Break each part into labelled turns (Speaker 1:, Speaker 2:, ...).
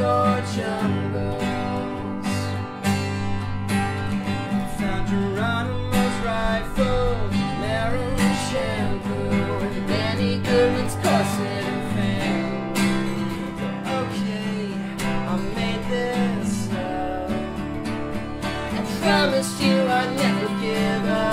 Speaker 1: store jungles. Found Geronimo's rifle, Marilyn shampoo, and Danny Goodman's corset and fan. Okay, I made this up. I promised you I'd never give up.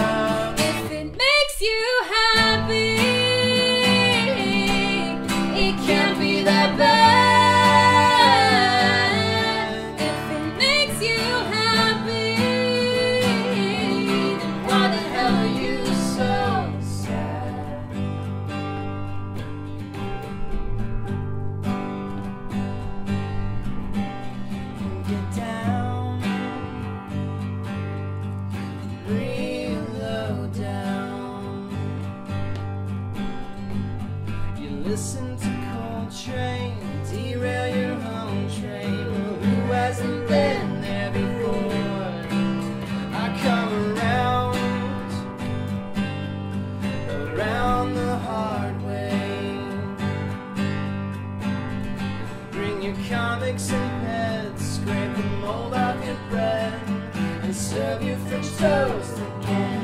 Speaker 1: Listen to Coltrane, derail your home train. Well, Who hasn't been there before? I come around, around the hard way. Bring your comics and pets, scrape the mold off your bread, and serve you French toast again.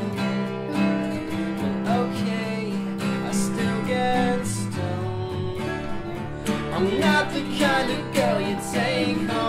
Speaker 1: Not the kind of girl you take home.